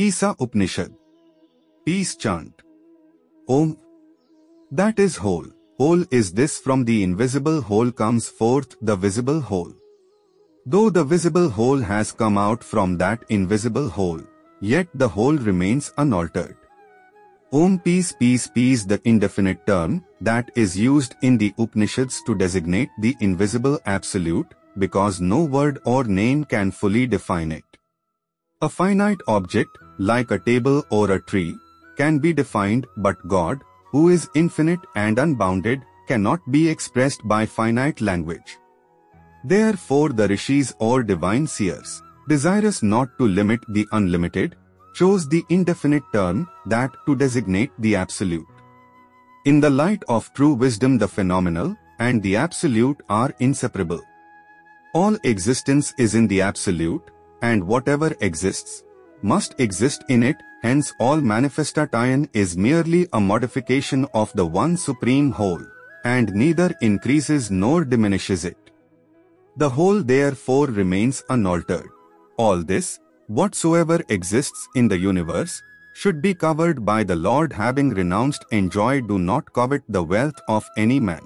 Isa Upanishad. Peace chant. Om. That is whole. Whole is this from the invisible whole comes forth the visible whole. Though the visible whole has come out from that invisible whole, yet the whole remains unaltered. Om peace peace peace the indefinite term that is used in the Upanishads to designate the invisible absolute because no word or name can fully define it. A finite object, like a table or a tree, can be defined but God, who is infinite and unbounded, cannot be expressed by finite language. Therefore the rishis or divine seers, desirous not to limit the unlimited, chose the indefinite term that to designate the absolute. In the light of true wisdom the phenomenal and the absolute are inseparable. All existence is in the absolute, and whatever exists must exist in it, hence all manifestation is merely a modification of the one supreme whole, and neither increases nor diminishes it. The whole therefore remains unaltered. All this, whatsoever exists in the universe, should be covered by the Lord having renounced enjoy do not covet the wealth of any man.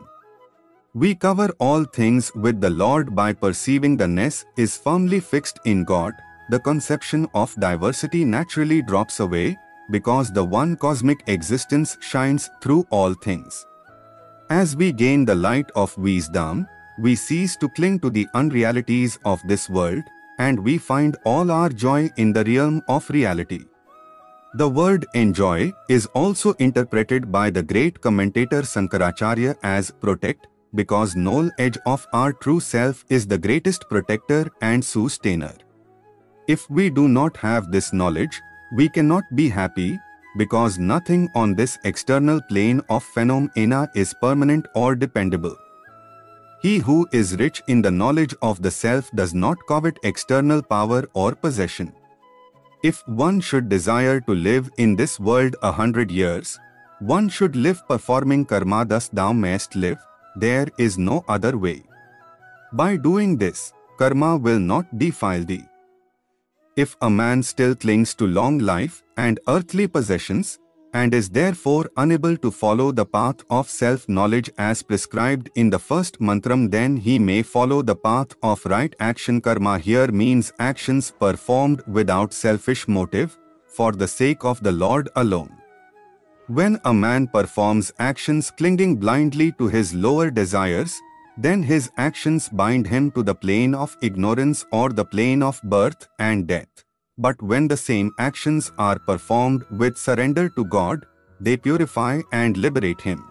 We cover all things with the Lord by perceiving the ness is firmly fixed in God, the conception of diversity naturally drops away because the one cosmic existence shines through all things. As we gain the light of wisdom, we cease to cling to the unrealities of this world and we find all our joy in the realm of reality. The word enjoy is also interpreted by the great commentator Sankaracharya as protect, because knowledge of our true self is the greatest protector and sustainer. If we do not have this knowledge, we cannot be happy, because nothing on this external plane of phenomena is permanent or dependable. He who is rich in the knowledge of the self does not covet external power or possession. If one should desire to live in this world a hundred years, one should live performing karma thus thou mayest live, there is no other way. By doing this, karma will not defile thee. If a man still clings to long life and earthly possessions, and is therefore unable to follow the path of self-knowledge as prescribed in the first mantram then he may follow the path of right action karma here means actions performed without selfish motive, for the sake of the Lord alone. When a man performs actions clinging blindly to his lower desires, then his actions bind him to the plane of ignorance or the plane of birth and death. But when the same actions are performed with surrender to God, they purify and liberate him.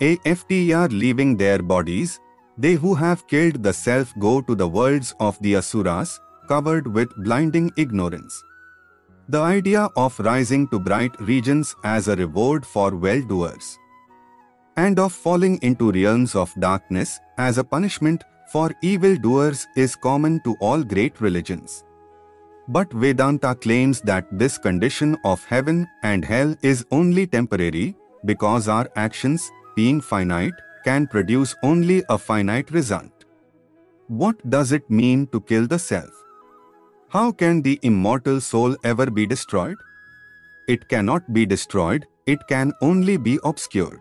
AFTR leaving their bodies, they who have killed the self go to the worlds of the Asuras, covered with blinding ignorance. The idea of rising to bright regions as a reward for well-doers and of falling into realms of darkness as a punishment for evil-doers is common to all great religions. But Vedanta claims that this condition of heaven and hell is only temporary because our actions, being finite, can produce only a finite result. What does it mean to kill the self? How can the immortal soul ever be destroyed? It cannot be destroyed, it can only be obscured.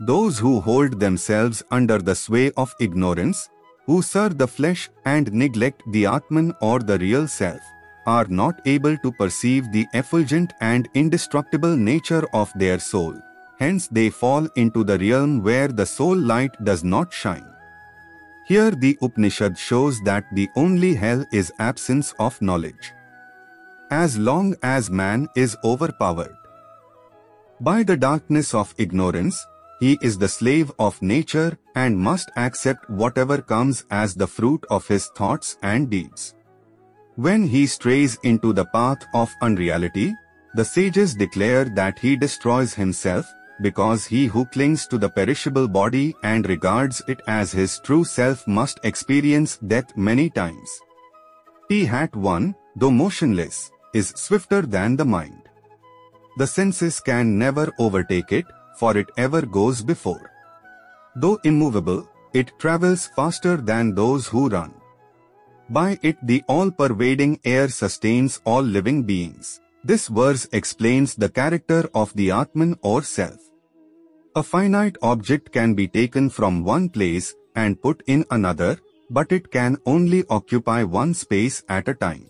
Those who hold themselves under the sway of ignorance, who serve the flesh and neglect the Atman or the real self, are not able to perceive the effulgent and indestructible nature of their soul. Hence they fall into the realm where the soul light does not shine. Here the Upanishad shows that the only hell is absence of knowledge. As long as man is overpowered by the darkness of ignorance, he is the slave of nature and must accept whatever comes as the fruit of his thoughts and deeds. When he strays into the path of unreality, the sages declare that he destroys himself because he who clings to the perishable body and regards it as his true self must experience death many times. T hat 1, though motionless, is swifter than the mind. The senses can never overtake it, for it ever goes before. Though immovable, it travels faster than those who run. By it the all-pervading air sustains all living beings. This verse explains the character of the Atman or self. A finite object can be taken from one place and put in another, but it can only occupy one space at a time.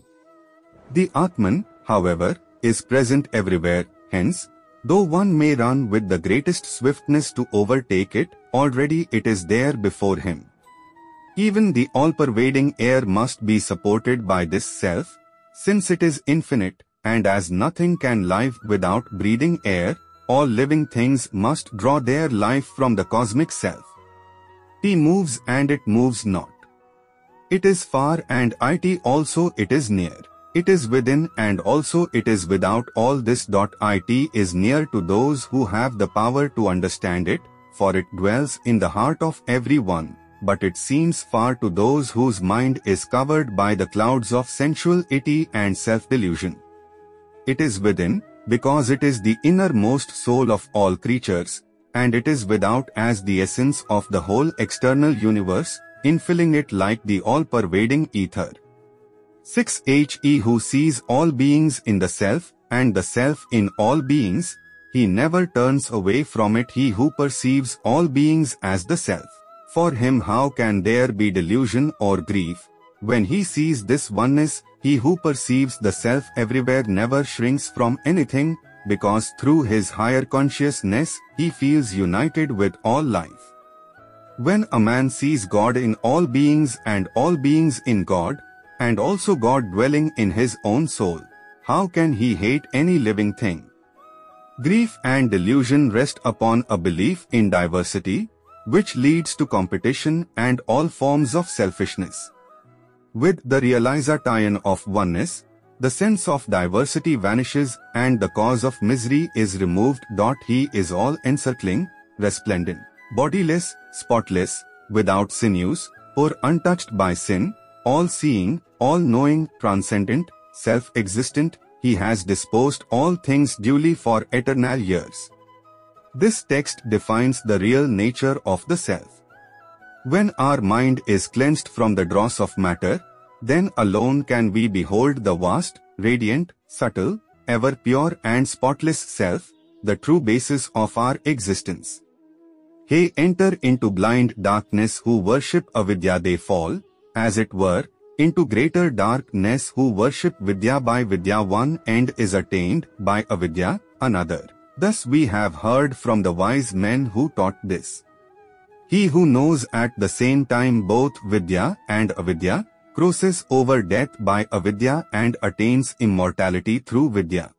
The Atman, however, is present everywhere, hence, though one may run with the greatest swiftness to overtake it, already it is there before him. Even the all-pervading air must be supported by this self, since it is infinite, and as nothing can live without breathing air, all living things must draw their life from the cosmic self. He moves and it moves not. It is far and it also it is near. It is within and also it is without all this. It is near to those who have the power to understand it, for it dwells in the heart of everyone, but it seems far to those whose mind is covered by the clouds of sensuality and self-delusion. It is within, because it is the innermost soul of all creatures, and it is without as the essence of the whole external universe, infilling it like the all-pervading ether. 6. He who sees all beings in the self, and the self in all beings, he never turns away from it he who perceives all beings as the self. For him how can there be delusion or grief? When he sees this oneness, he who perceives the self everywhere never shrinks from anything, because through his higher consciousness, he feels united with all life. When a man sees God in all beings and all beings in God, and also God dwelling in his own soul, how can he hate any living thing? Grief and delusion rest upon a belief in diversity, which leads to competition and all forms of selfishness. With the realization of oneness, the sense of diversity vanishes and the cause of misery is removed. He is all encircling, resplendent bodiless, spotless, without sinews, or untouched by sin, all-seeing, all-knowing, transcendent, self-existent, he has disposed all things duly for eternal years. This text defines the real nature of the self. When our mind is cleansed from the dross of matter, then alone can we behold the vast, radiant, subtle, ever pure and spotless self, the true basis of our existence. He enter into blind darkness who worship avidya they fall, as it were, into greater darkness who worship vidya by vidya one end is attained by avidya another. Thus we have heard from the wise men who taught this. He who knows at the same time both vidya and avidya, crosses over death by avidya and attains immortality through vidya.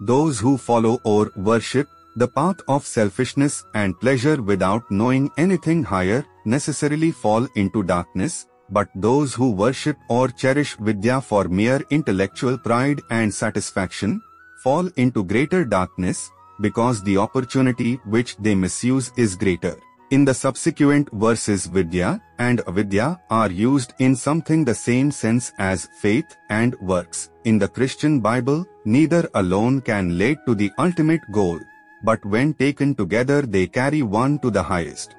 Those who follow or worship the path of selfishness and pleasure without knowing anything higher necessarily fall into darkness, but those who worship or cherish Vidya for mere intellectual pride and satisfaction fall into greater darkness because the opportunity which they misuse is greater. In the subsequent verses Vidya and Avidya are used in something the same sense as faith and works. In the Christian Bible, neither alone can lead to the ultimate goal, but when taken together they carry one to the highest.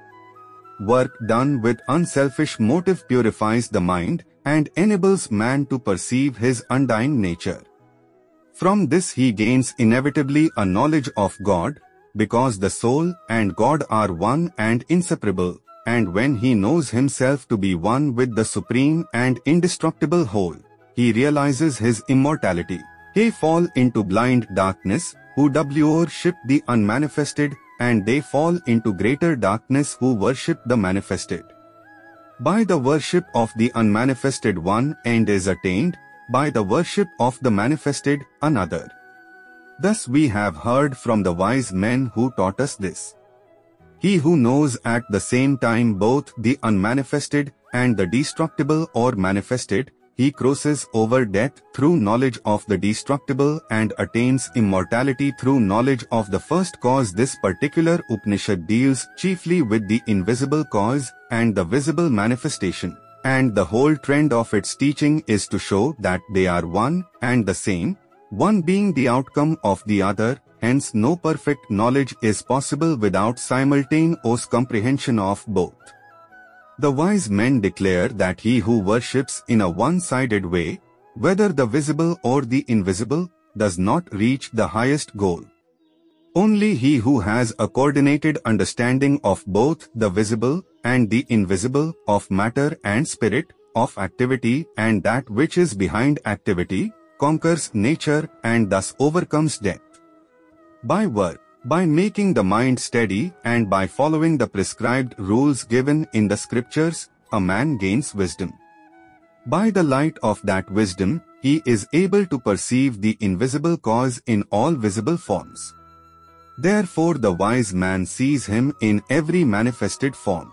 Work done with unselfish motive purifies the mind and enables man to perceive his undying nature. From this he gains inevitably a knowledge of God, because the soul and God are one and inseparable, and when he knows himself to be one with the supreme and indestructible whole, he realizes his immortality. He fall into blind darkness, who worship the unmanifested, and they fall into greater darkness who worship the manifested. By the worship of the unmanifested one end is attained, by the worship of the manifested another. Thus we have heard from the wise men who taught us this. He who knows at the same time both the unmanifested and the destructible or manifested, he crosses over death through knowledge of the destructible and attains immortality through knowledge of the first cause. This particular Upanishad deals chiefly with the invisible cause and the visible manifestation. And the whole trend of its teaching is to show that they are one and the same, one being the outcome of the other, hence no perfect knowledge is possible without simultaneous comprehension of both. The wise men declare that he who worships in a one-sided way, whether the visible or the invisible, does not reach the highest goal. Only he who has a coordinated understanding of both the visible and the invisible, of matter and spirit, of activity and that which is behind activity, conquers nature and thus overcomes death. By work, by making the mind steady and by following the prescribed rules given in the scriptures, a man gains wisdom. By the light of that wisdom, he is able to perceive the invisible cause in all visible forms. Therefore the wise man sees him in every manifested form.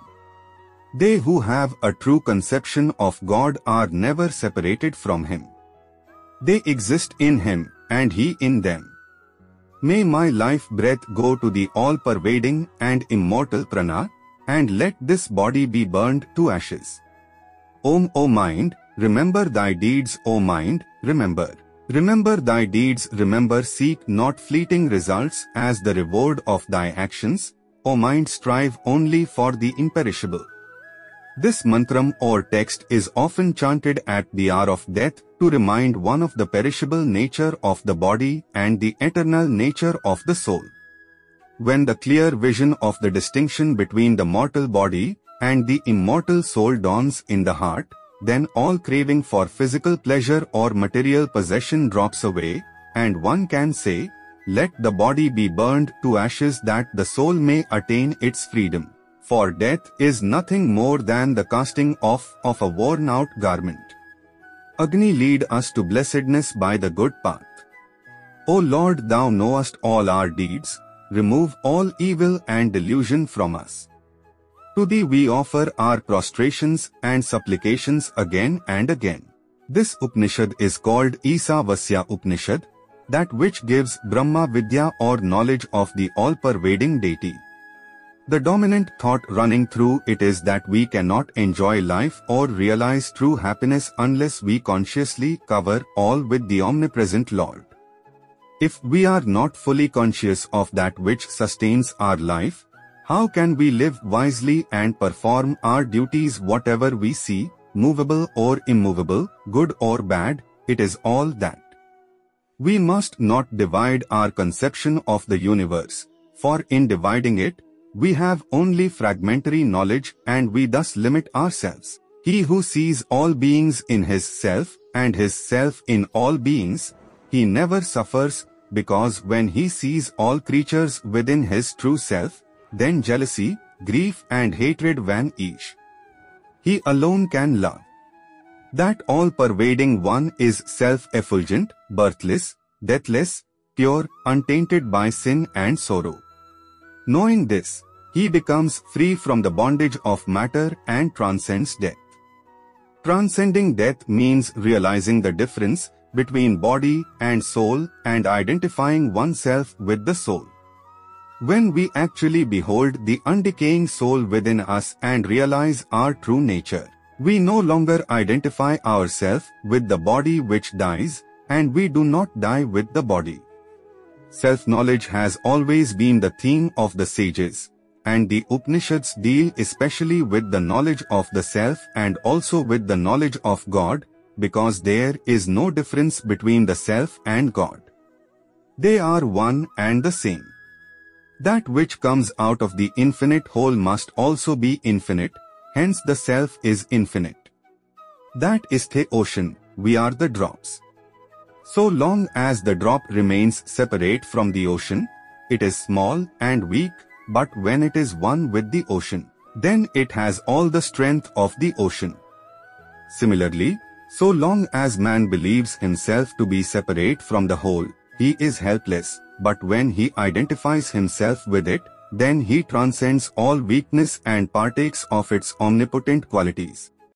They who have a true conception of God are never separated from him. They exist in him, and he in them. May my life breath go to the all-pervading and immortal prana, and let this body be burned to ashes. Om, O mind, remember thy deeds, O mind, remember. Remember thy deeds, remember seek not fleeting results as the reward of thy actions, O mind strive only for the imperishable. This mantram or text is often chanted at the hour of death to remind one of the perishable nature of the body and the eternal nature of the soul. When the clear vision of the distinction between the mortal body and the immortal soul dawns in the heart, then all craving for physical pleasure or material possession drops away, and one can say, let the body be burned to ashes that the soul may attain its freedom. For death is nothing more than the casting off of a worn-out garment. Agni lead us to blessedness by the good path. O Lord, Thou knowest all our deeds, remove all evil and delusion from us. To thee we offer our prostrations and supplications again and again. This Upanishad is called Isavasya Upanishad, that which gives Brahma Vidya or knowledge of the all-pervading deity. The dominant thought running through it is that we cannot enjoy life or realize true happiness unless we consciously cover all with the omnipresent Lord. If we are not fully conscious of that which sustains our life, how can we live wisely and perform our duties whatever we see, movable or immovable, good or bad, it is all that. We must not divide our conception of the universe, for in dividing it, we have only fragmentary knowledge and we thus limit ourselves. He who sees all beings in his self and his self in all beings, he never suffers because when he sees all creatures within his true self, then jealousy, grief and hatred vanish. He alone can love. That all-pervading one is self-effulgent, birthless, deathless, pure, untainted by sin and sorrow. Knowing this, he becomes free from the bondage of matter and transcends death. Transcending death means realizing the difference between body and soul and identifying oneself with the soul. When we actually behold the undecaying soul within us and realize our true nature, we no longer identify ourselves with the body which dies, and we do not die with the body. Self-knowledge has always been the theme of the sages, and the Upanishads deal especially with the knowledge of the self and also with the knowledge of God, because there is no difference between the self and God. They are one and the same. That which comes out of the infinite whole must also be infinite, hence the self is infinite. That is the ocean, we are the drops. So long as the drop remains separate from the ocean, it is small and weak, but when it is one with the ocean, then it has all the strength of the ocean. Similarly, so long as man believes himself to be separate from the whole, he is helpless, but when he identifies himself with it, then he transcends all weakness and partakes of its omnipotent qualities.